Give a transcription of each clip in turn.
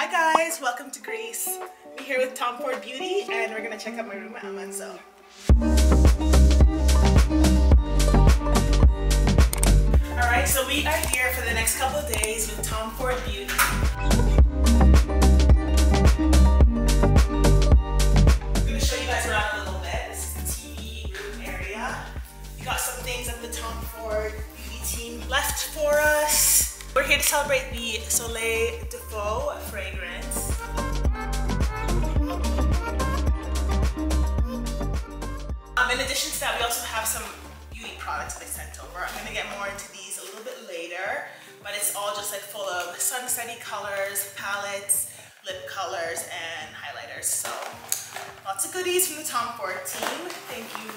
Hi guys, welcome to Greece. I'm here with Tom Ford Beauty and we're gonna check out my room at Amanzoe. Alright, so we are here for the next couple days with Tom Ford Beauty. I'm gonna show you guys around a little bit. The TV room area. We got some things that the Tom Ford Beauty team left for us. We're here to celebrate the Soleil de Feu fragrance. Um, in addition to that, we also have some beauty products that sent over. I'm gonna get more into these a little bit later, but it's all just like full of sunsetty colors, palettes, lip colors, and highlighters. So lots of goodies from the Tom Ford team. Thank you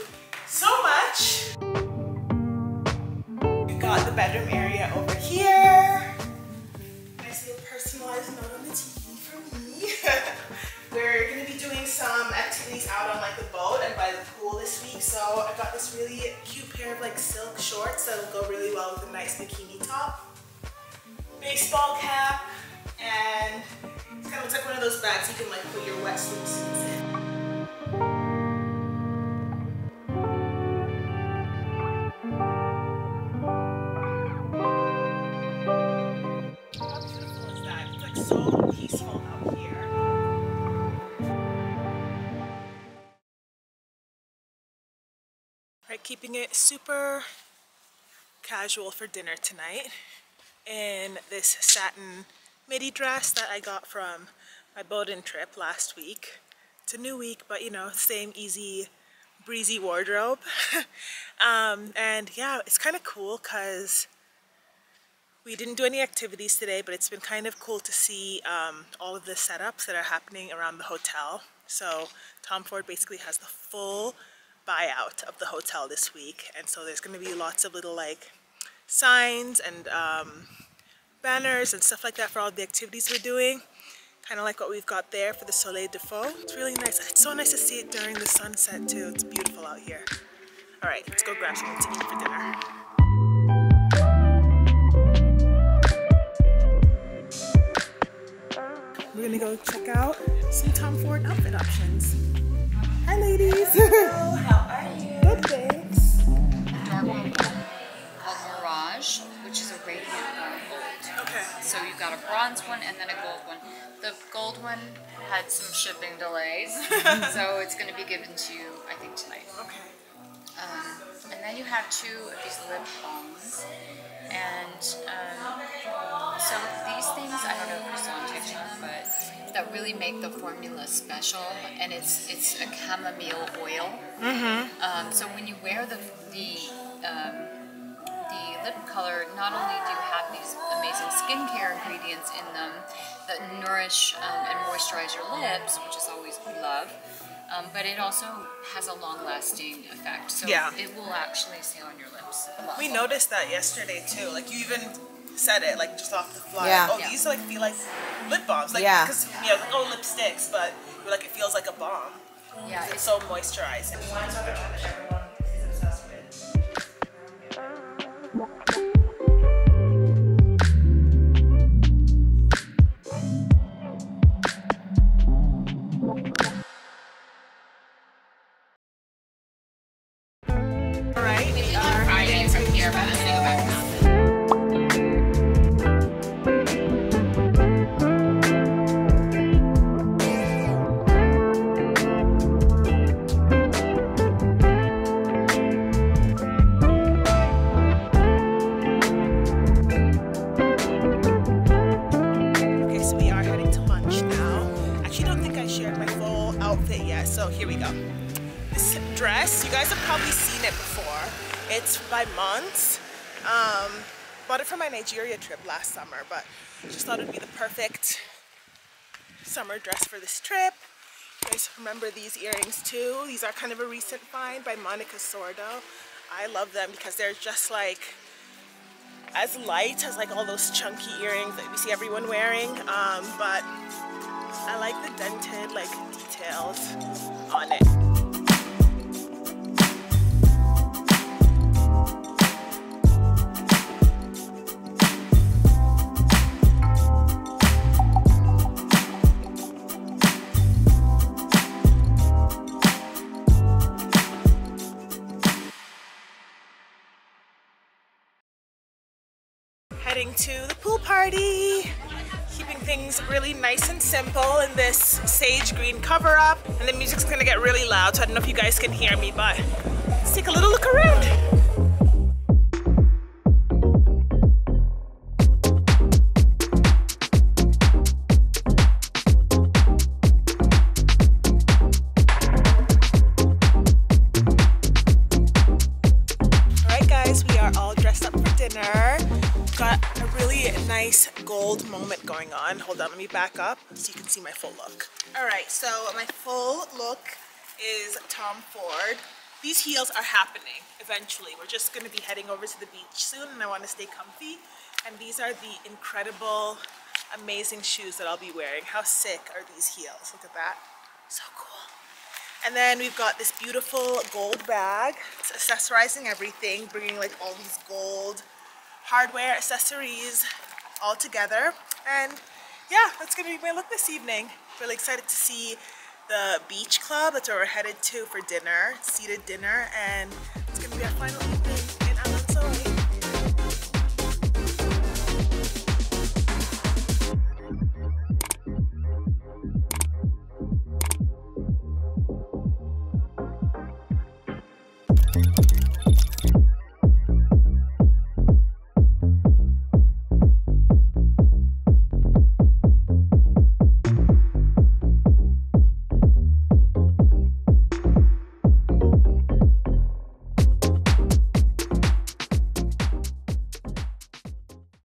so much. We got the bedroom area over here. Personalized note on the TV for me. We're gonna be doing some activities out on like the boat and by the pool this week. So I got this really cute pair of like silk shorts that'll go really well with a nice bikini top. Baseball cap and it kind of looks like one of those bags you can like put your wet swimsuits in. So peaceful out here. Right, keeping it super casual for dinner tonight in this satin midi dress that I got from my Bowdoin trip last week. It's a new week, but you know, same easy, breezy wardrobe. um, and yeah, it's kind of cool because we didn't do any activities today, but it's been kind of cool to see um, all of the setups that are happening around the hotel. So Tom Ford basically has the full buyout of the hotel this week. And so there's gonna be lots of little like signs and um, banners and stuff like that for all the activities we're doing. Kind of like what we've got there for the Soleil de Feu. It's really nice. It's so nice to see it during the sunset too. It's beautiful out here. All right, let's go grab something to eat for dinner. We're gonna go check out some Tom Ford outfit options. Hi ladies. How are you? Good, thanks. dark one called Mirage, which is a radiant gold. Okay. So you've got a bronze one and then a gold one. The gold one had some shipping delays, so it's going to be given to you, I think, tonight. Okay. Um, and then you have two of these lip balms. And um, so these things, I don't know that really make the formula special. And it's it's a chamomile oil. Um, so when you wear the the um, the lip color, not only do you have these amazing skincare ingredients in them that nourish um, and moisturize your lips, which is always we love, um, but it also has a long-lasting effect. So Yeah. it will actually stay on your lips. a lot We noticed that yesterday too. Like you even said it, like just off the fly. Yeah. Like, oh, Yeah. these like feel like lip balms. Like, Yeah. Because you know, like, oh, lipsticks, but you're like it feels like a balm. Yeah, It's it's so moisturizing. All right, we are Friday from here, but I'm gonna go back now. Yet, so here we go. This dress, you guys have probably seen it before. It's by Mons. Um, bought it for my Nigeria trip last summer, but just thought it would be the perfect summer dress for this trip. You guys remember these earrings too? These are kind of a recent find by Monica Sordo. I love them because they're just like as light as like all those chunky earrings that we see everyone wearing um, but I like the dented like details on it. Heading to the pool party. Keeping things really nice and simple in this sage green cover up. And the music's gonna get really loud, so I don't know if you guys can hear me, but let's take a little look around. Nice gold moment going on. Hold on, let me back up so you can see my full look. All right, so my full look is Tom Ford. These heels are happening eventually. We're just gonna be heading over to the beach soon and I wanna stay comfy. And these are the incredible, amazing shoes that I'll be wearing. How sick are these heels? Look at that, so cool. And then we've got this beautiful gold bag. It's accessorizing everything, bringing like all these gold hardware, accessories, all together. And yeah, that's gonna be my look this evening. Really excited to see the beach club. That's where we're headed to for dinner, seated dinner, and it's gonna be our final evening.